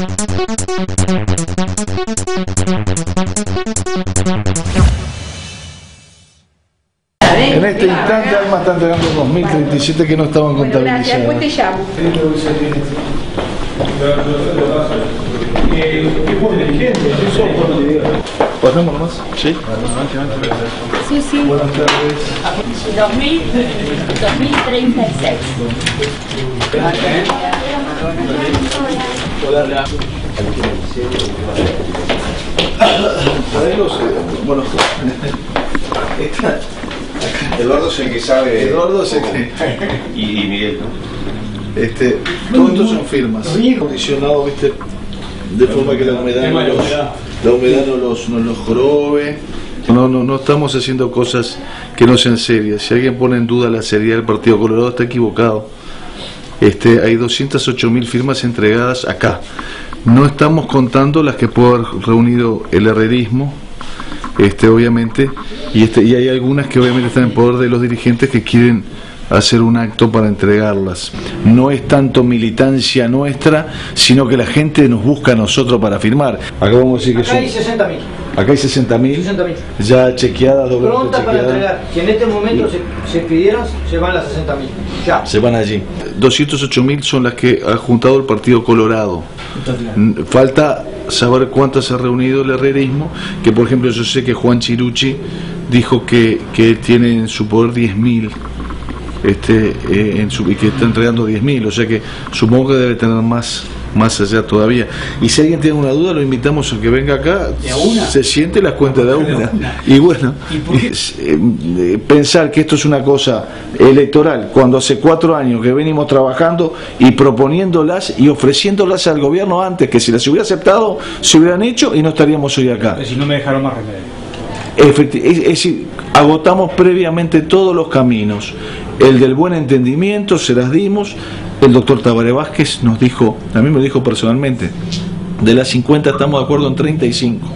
En este instante Alma está entregando 2.037 que no estaban Bueno, gracias, después te llamo. ¿Pasamos nomás? Sí. Sí, sí. Buenas tardes. 2000, 2036. Bueno, Eduardo es el que sabe. Eduardo sé que Y, y Miguel, ¿no? este, todo esto son firmas. Condicionado, viste, de forma que la humedad no los, la humedad no los, no los jorobe. No, no, no estamos haciendo cosas que no sean serias. Si alguien pone en duda la seriedad del Partido Colorado, está equivocado. Este, hay 208 mil firmas entregadas acá. No estamos contando las que puede haber reunido el herrerismo, este, obviamente, y, este, y hay algunas que obviamente están en poder de los dirigentes que quieren hacer un acto para entregarlas. No es tanto militancia nuestra, sino que la gente nos busca a nosotros para firmar. Acá vamos a decir que Acá hay son, 60.000. acá hay 60 mil 60.000. ya chequeadas, doblemente Prontas para entregar. Si en este momento se, se pidieron, se van las 60.000. Ya. Se van allí. 208 mil son las que ha juntado el Partido Colorado. Falta saber cuántas ha reunido el herrerismo, que por ejemplo yo sé que Juan Chirucci dijo que, que tiene en su poder 10 mil. Este, eh, en su, y que está entregando 10 mil, o sea que supongo que debe tener más más allá todavía. Y si alguien tiene una duda, lo invitamos a que venga acá, se siente las cuentas de una. Y bueno, eh, eh, pensar que esto es una cosa electoral, cuando hace cuatro años que venimos trabajando y proponiéndolas y ofreciéndolas al gobierno antes, que si las hubiera aceptado, se hubieran hecho y no estaríamos hoy acá. Si no me dejaron más remedio. Efecti- es, es decir, agotamos previamente todos los caminos. El del buen entendimiento se las dimos. El doctor Tabaré Vázquez nos dijo, a mí me dijo personalmente, de las 50 estamos de acuerdo en 35.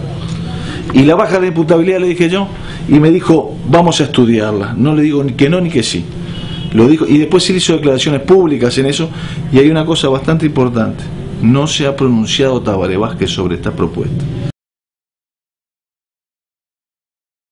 Y la baja de imputabilidad le dije yo, y me dijo, vamos a estudiarla. No le digo ni que no ni que sí. Lo dijo, y después él hizo declaraciones públicas en eso, y hay una cosa bastante importante. No se ha pronunciado Tabaré Vázquez sobre esta propuesta.